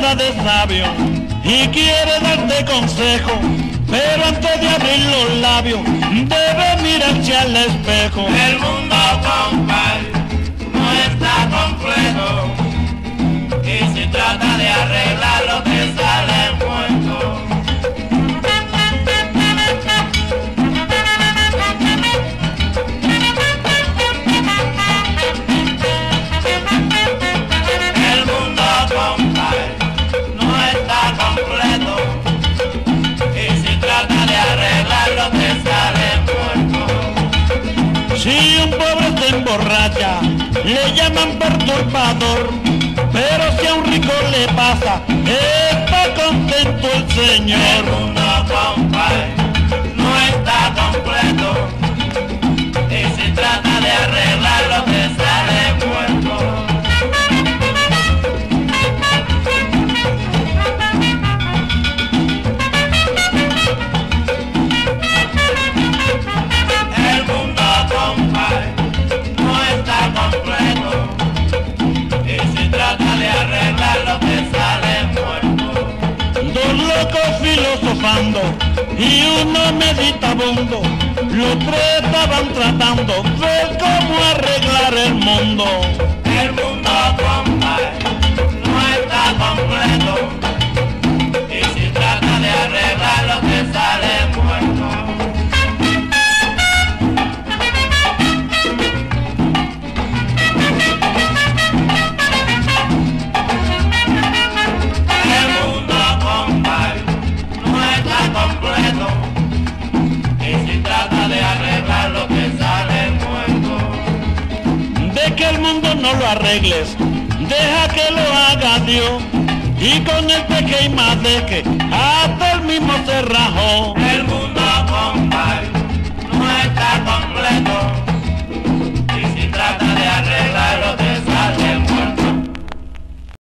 nada de sabio y quiere darte consejo, pero antes de abrir los labios debe mirarse al espejo. El mundo, compadre, Si un pobre se emborracha, le llaman perturbador, pero si a un rico le pasa, está contento el Señor. Trata de arreglarlo, te sale muerto. Dos locos filosofando y uno meditabundo, los tres estaban tratando de cómo arreglar el mundo. El mundo, compadre, completo. Y si trata de arreglarlo, te sale muerto. De que el mundo no lo arregles, deja que lo haga Dios. Y con el peque y más de que hasta el